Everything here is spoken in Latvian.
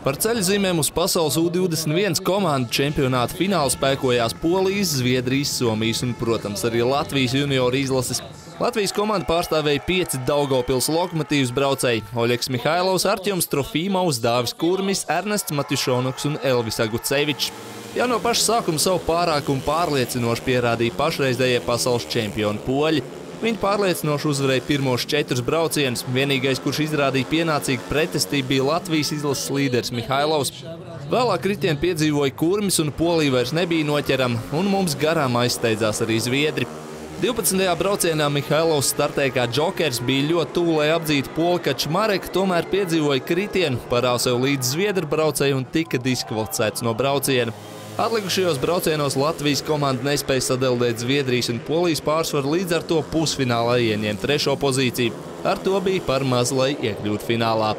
Par ceļu zīmēm uz pasaules U21 komandu čempionāta finālu spēkojās Polijas, Zviedrijas, Somijas un, protams, arī Latvijas junioru izlases. Latvijas komanda pārstāvēja pieci Daugavpils lokomotīvas braucēji – Oļeks Mihailovs, Artjoms Trofīmovs, Dāvis Kurmis, Ernests Matišonuks un Elvis Agucevičs. Jau no paša sākuma savu pārākumu pārliecinoši pierādīja pašreizējie pasaules čempioni poļi – Viņi pārliecinoši uzvarēja pirmos četrus braucienus. Vienīgais, kurš izrādīja pienācīgu pretestību, bija Latvijas izlases līderis Mihailovs. Vēlāk kritienu piedzīvoja kurmis un polija vairs nebija noķerama, un mums garām aizsteidzās arī zviedri. 12. braucienā Mihailovs startēja kā džokers, bija ļoti tuvu, lai apdzītu polkaču Mareka, tomēr piedzīvoja kritienu, parāv sev līdz zviedru braucēju un tika diskvalificēts no brauciena. Atlikušajos braucienos Latvijas komanda nespēja sadaldēt Zviedrijas un Polijas pārsvaru līdz ar to pusfinālā ieņemt trešo pozīciju. Ar to bija par maz, lai iekļūtu finālā.